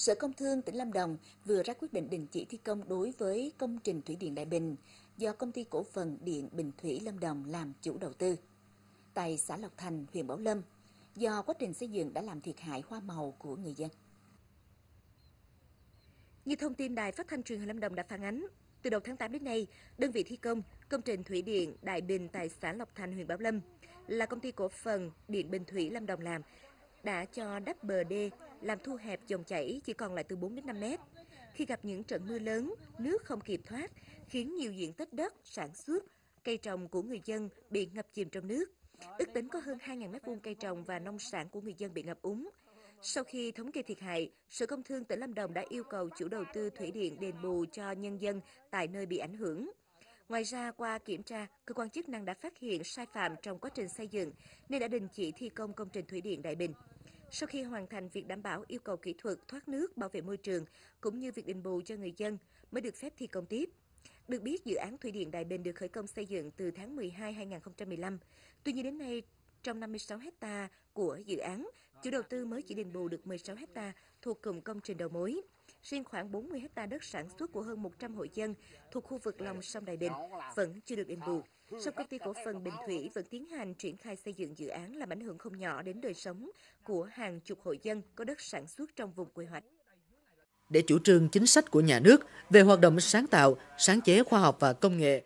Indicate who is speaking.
Speaker 1: Sở Công Thương tỉnh Lâm Đồng vừa ra quyết định đình chỉ thi công đối với công trình thủy điện Đại Bình do công ty cổ phần điện Bình Thủy Lâm Đồng làm chủ đầu tư. Tại xã Lộc Thành, huyện Bảo Lâm, do quá trình xây dựng đã làm thiệt hại hoa màu của người dân.
Speaker 2: Như thông tin Đài Phát thanh Truyền hình Lâm Đồng đã phản ánh, từ đầu tháng 8 đến nay, đơn vị thi công công trình thủy điện Đại Bình tại xã Lộc Thành, huyện Bảo Lâm là công ty cổ phần Điện Bình Thủy Lâm Đồng làm đã cho đắp bờ đê làm thu hẹp dòng chảy chỉ còn lại từ 4 đến 5 mét. Khi gặp những trận mưa lớn, nước không kịp thoát, khiến nhiều diện tích đất, sản xuất, cây trồng của người dân bị ngập chìm trong nước. Ước tính có hơn 2.000 mét vuông cây trồng và nông sản của người dân bị ngập úng. Sau khi thống kê thiệt hại, Sở Công Thương tỉnh Lâm Đồng đã yêu cầu chủ đầu tư thủy điện đền bù cho nhân dân tại nơi bị ảnh hưởng. Ngoài ra, qua kiểm tra, cơ quan chức năng đã phát hiện sai phạm trong quá trình xây dựng nên đã đình chỉ thi công công trình thủy điện Đại Bình. Sau khi hoàn thành việc đảm bảo yêu cầu kỹ thuật thoát nước, bảo vệ môi trường cũng như việc đền bù cho người dân mới được phép thi công tiếp. Được biết, dự án Thủy điện Đại Bình được khởi công xây dựng từ tháng 12 2015. Tuy nhiên đến nay, trong 56 hecta của dự án, chủ đầu tư mới chỉ đền bù được 16 hecta thuộc cụm công trình đầu mối. Riêng khoảng 40 hecta đất sản xuất của hơn 100 hộ dân thuộc khu vực lòng sông Đại Bình vẫn chưa được đền bù. Song công ty cổ phần Bình Thủy vẫn tiến hành triển khai xây dựng dự án làm ảnh hưởng không nhỏ đến đời sống của hàng chục hộ dân có đất sản xuất trong vùng quy hoạch.
Speaker 3: Để chủ trương chính sách của nhà nước về hoạt động sáng tạo, sáng chế khoa học và công nghệ